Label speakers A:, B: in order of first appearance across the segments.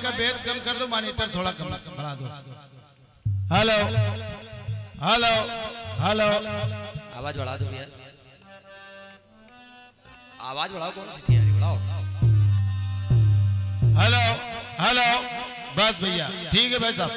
A: Mic का base कम कर दो मॉनिटर थोड़ा कम बढ़ा दो। हेलो हेलो हेलो
B: आवाज़ बढ़ा दो भैया। आवाज़ बढ़ाओ कौन सी तैयारी बढ़ाओ।
A: हेलो हेलो बस भैया ठीक है भाई साहब।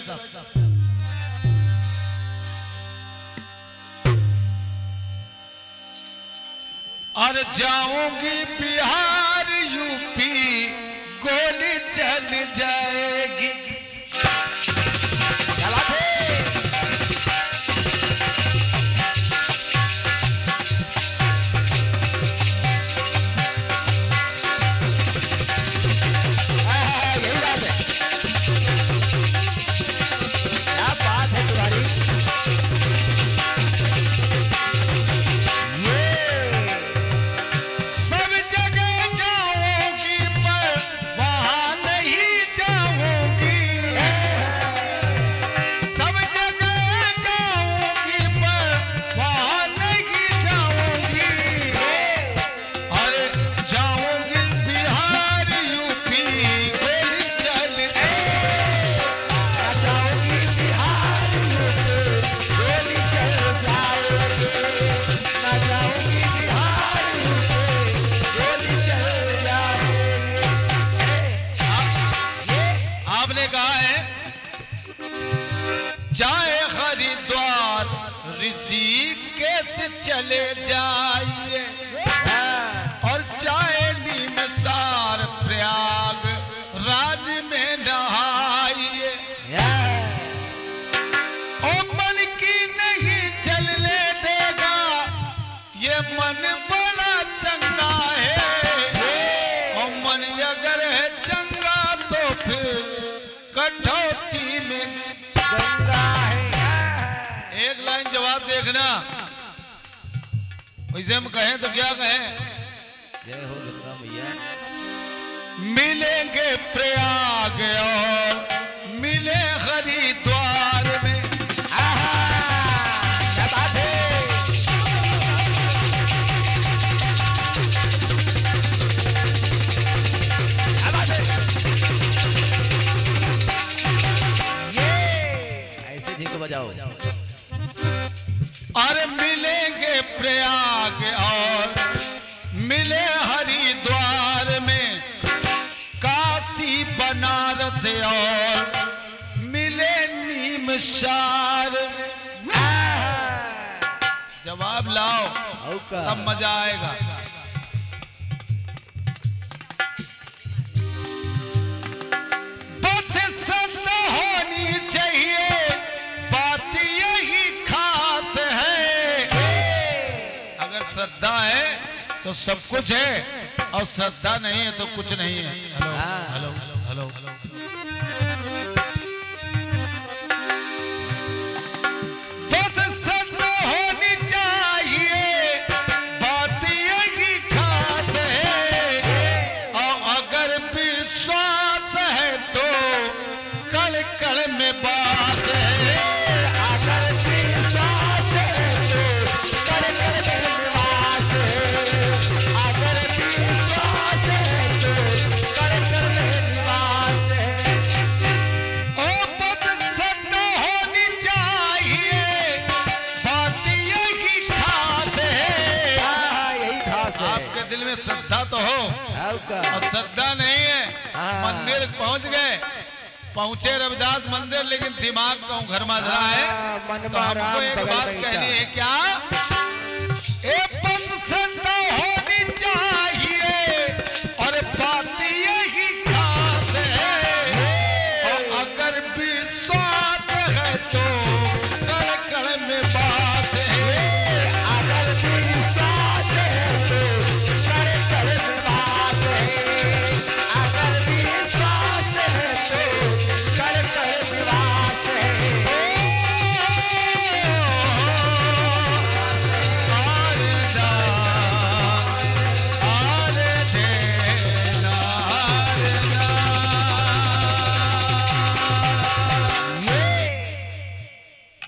A: और जाऊँगी बिहार यूपी। गोली चल जाएगी? चले जाइए। और चाहे नीमसार प्रयाग राज में नहाइए। ओ मन की नहीं चलने देगा ये मन बड़ा चंगा है। और मन अगर है चंगा तो फिर कटौती में
B: गंगा है।
A: एक लाइन जवाब देखना। वैसे हम कहें तो क्या कहें?
B: जय हो गंगा मैया।
A: मिलेंगे प्रयाग और मिले हरिद्वार प्रयाग और मिले हरिद्वार में काशी बनारस और मिले नीम शार जवाब लाओ तब मज़ा आएगा। तो सब कुछ है और श्रद्धा नहीं है तो कुछ नहीं है। हेलो हेलो हेलो
B: हेलो का।
A: और श्रद्धा नहीं है।
B: हाँ।
A: मंदिर पहुँच गए। पहुँचे रविदास मंदिर लेकिन दिमाग कहूँ घर माजरा है
B: हाँ,
A: तो हमको एक बात कहनी है क्या? ए होनी चाहिए और बात यही खास है। और अगर विश्वास है तो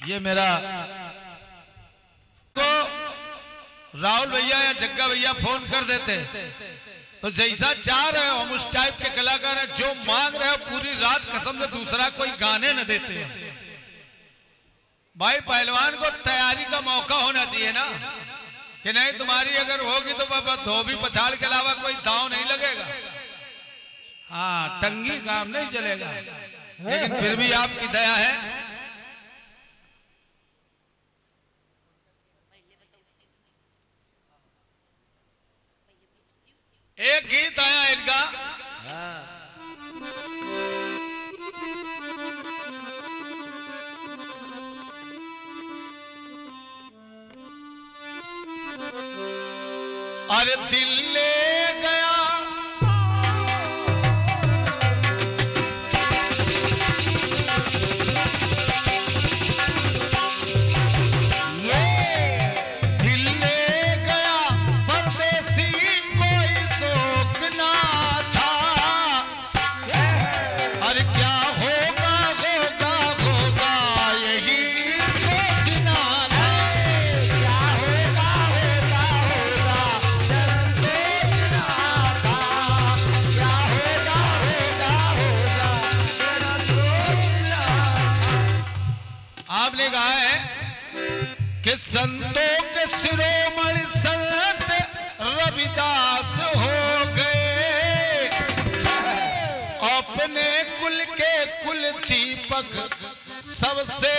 A: ये मेरा को राहुल भैया या जग्गा भैया फ़ोन कर देते। तो जैसा चाह रहे हो, हम उस टाइप के कलाकार हैं, जो मांग रहे हो, पूरी रात कसम से दूसरा कोई गाने न देते भाई, पहलवान को तैयारी का मौका होना चाहिए ना। कि नहीं, तुम्हारी अगर होगी तो बाबा धोबी पछाड़ के अलावा कोई दाव नहीं लगेगा। हाँ टंगी काम नहीं चलेगा। लेकिन फिर भी आपकी दया है। एक गीत आया इनका। अरे दिल दीपक सबसे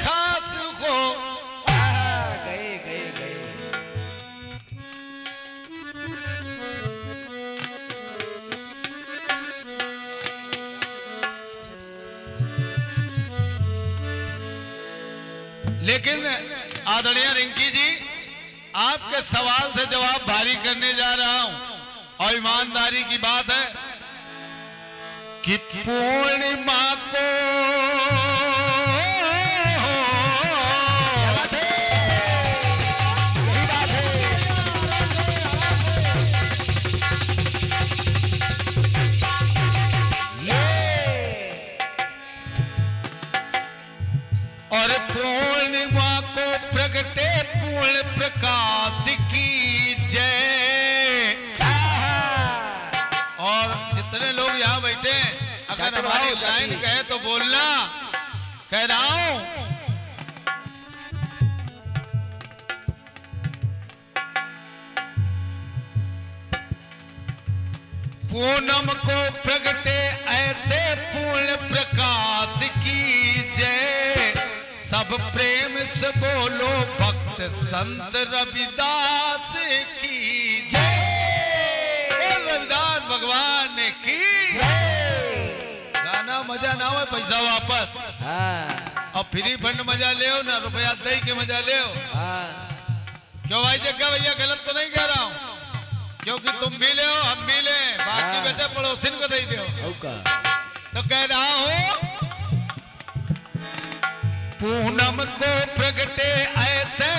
A: खास हो।
B: गए गए गए
A: लेकिन आदरणीय रिंकी जी, आपके सवाल से जवाब भारी करने जा रहा हूँ। और ईमानदारी की बात है कि पूर्णिमा को। और पूर्णिमा को प्रगटे पूर्ण प्रकाश बैठे अगर हमारी लाइन। कहे तो बोलना। कह रहा हूँ। पूनम को प्रगटे ऐसे पूर्ण प्रकाश की जय। सब प्रेम से बोलो भक्त संत रविदास की जय। रविदास भगवान की गाना मज़ा ना हो पैसा वापस।
B: हाँ।
A: और फ्री फंड मज़ा ले ना रुपया दे के मज़ा ले
B: हाँ।
A: क्यों भाई जग्गा भैया गलत तो नहीं कह रहा हूँ। क्योंकि तुम भी ले हम भी ले। बाकी
B: हाँ।
A: बचे पड़ोसिन को दे दो। तो कह रहा हूँ पूनम को प्रगटे ऐसे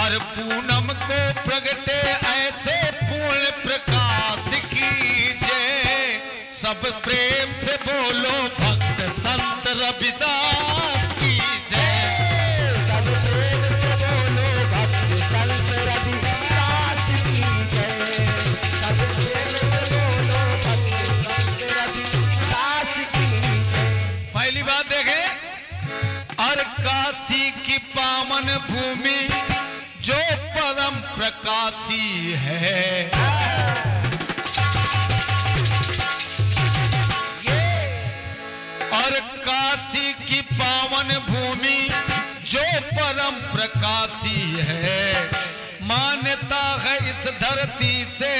A: और पूनम को प्रगटे ऐसे पूर्ण कीजिए सब प्रेम से बोलो भक्त संत रविदास की जय।
B: सब प्रेम से बोलो भक्त संत रविदास की जय। सब प्रेम से बोलो भक्त संत रविदास की
A: पहली बात देखे और काशी की पावन भूमि जो परम प्रकाशी है। परम प्रकाशी है। मान्यता है इस धरती से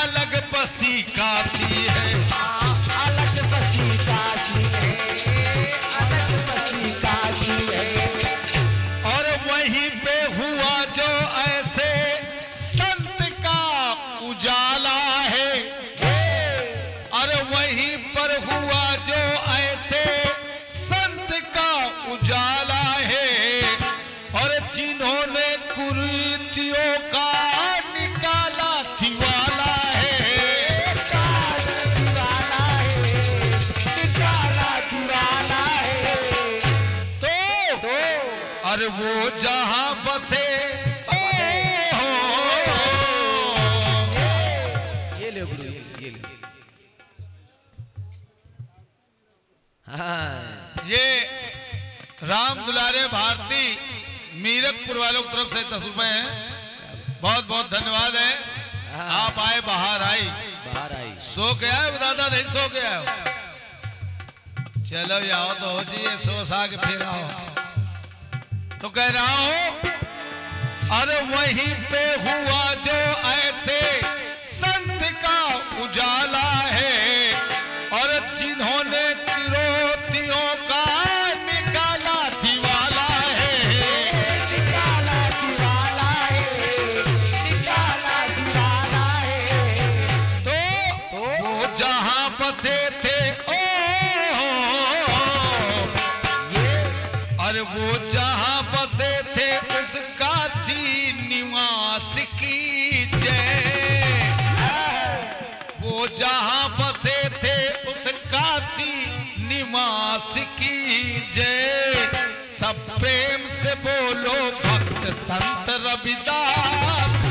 A: अलग बसी काशी है।
B: अलग बसी काशी है अलग बसी काशी है।
A: और वहीं पे हुआ जो ऐसे संत का उजाला है! और वहीं पर हुआ जो ऐसे हाँ
B: ये
A: राम दुलारे भारती मीरकपुर वालों की तरफ़ से दस रुपए हैं। बहुत बहुत धन्यवाद है। आप आए बाहर आई।
B: बाहर आई।
A: सो आए हो दादा? नहीं सो आए हो? चलो आओ तो हो चाहिए सो सा के फिर आओ। तो कह रहा हूँ अरे वहीं पे हुआ जो ऐसे संत का उजाला है। निवास की जय वो जहाँ बसे थे उस काशी निवास की जय सब प्रेम से बोलो, भक्त संत रविदास।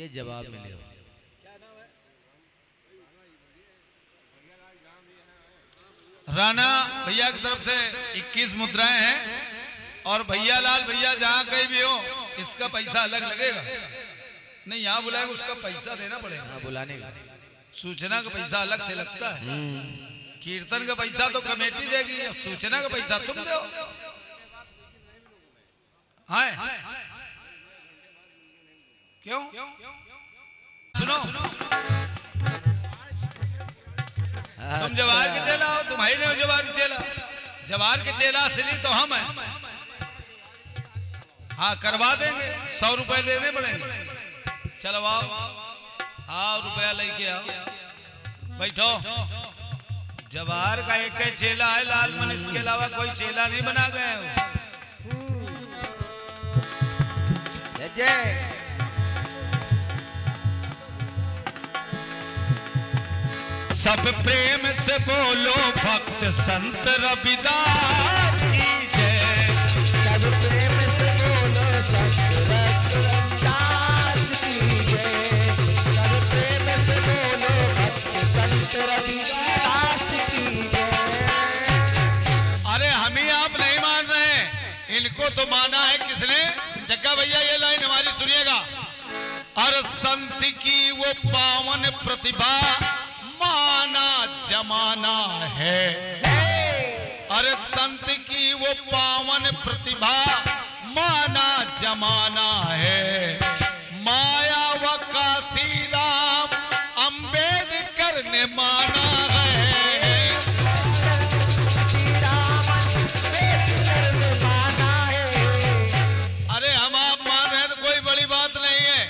B: ये जवाब मिले हो
A: राणा भैया की तरफ़ से 21 मुद्राएँ हैं और भैया लाल भैया जहाँ कहीं भी हो इसका पैसा अलग लगेगा। नहीं यहाँ बुलाएगा उसका पैसा देना पड़ेगा।
B: हाँ बुलाने का।
A: सूचना का पैसा अलग से लगता है। कीर्तन का पैसा तो कमेटी देगी अब सूचना का पैसा तुम दो। हाँ। क्यों? सुनो। तुम जवाहर के चेला हो, तुम्हारी नहीं हो जवाहर के चेला। जवाहर के चेला असली तो हम हैं। हाँ करवा देंगे। सौ रुपए देने पड़ेंगे। चलो आओ आओ रुपया लेके आओ। बैठो। जवाहर का एक ही चेला है लालमन इसके अलावा कोई चेला नहीं बना गए हो।
B: जय।
A: सब प्रेम से बोलो भक्त संत रविदास की जय।
B: सब प्रेम से बोलो संत रविदास की जय। सब प्रेम से बोलो भक्त संत रविदास की जय।
A: अरे हम ही आप नहीं मान रहे हैं। इनको तो माना है किसने? जग्गा भैया ये लाइन हमारी सुनिएगा। और संत की वो पावन प्रतिभा माना जमाना है। अरे संत की वो पावन प्रतिभा, माना जमाना है। माया व काशी राम अंबेडकर ने माना है। अरे हम आप मान रहे तो कोई बड़ी बात नहीं है।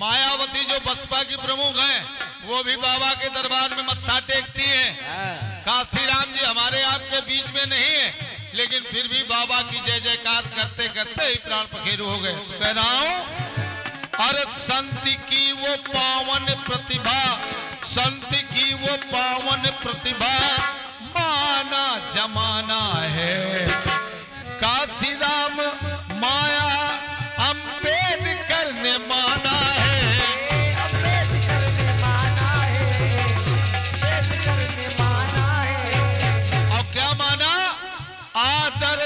A: मायावती जो बसपा की प्रमुख हैं वो भी बाबा के दरबार में मत्था टेकती हैं। काशीराम जी हमारे आपके बीच में नहीं है लेकिन फिर भी बाबा की जय जयकार करते करते ही प्राण पखेरु हो गए। तो कह रहा हूँ अरे संत की वो पावन प्रतिभा संत की वो पावन प्रतिभा माना जमाना है। काशीराम माया अंबेडकर ने माना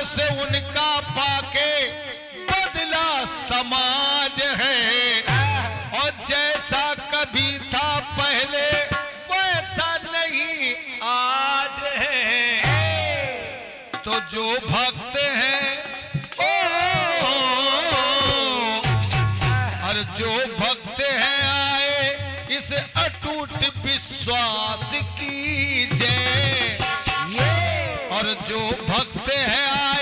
A: से उनका पाके बदला समाज है। और जैसा कभी था पहले, वैसा नहीं आज है। तो जो भक्त हैं ओ और जो भक्त हैं आए, इस अटूट विश्वास की जय। और जो भक्त हैं आए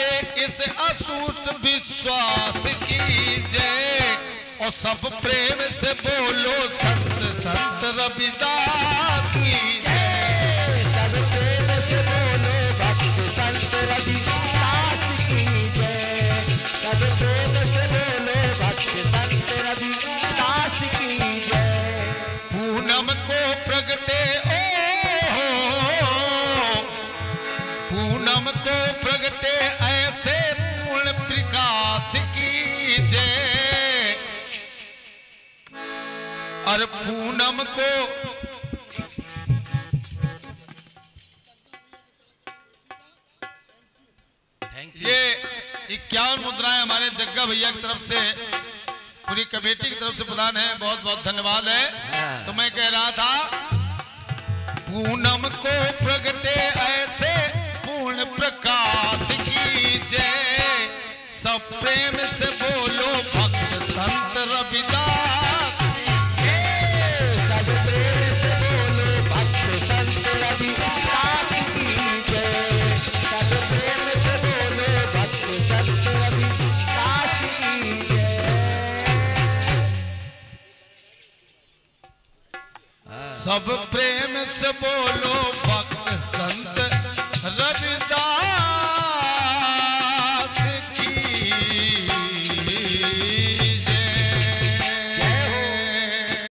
A: अटूट विश्वास कीजिए और सब प्रेम से बोलो संत संत रविदास की जय सब प्रेम से बोलो भक्त संत जय सबसे बोलो भक्त संत रविदास की जय को प्रगटे जय और पूनम को
B: ये
A: इक्यावन मुद्राएँ हमारे जग्गा भैया की तरफ़ से पूरी कमेटी की तरफ़ से प्रदान है। बहुत बहुत धन्यवाद है।
B: हाँ।
A: तो मैं कह रहा था पूनम को प्रगटे ऐसे पूर्ण प्रकाश की जय। सब प्रेम से बोलो भक्त संत रविदास।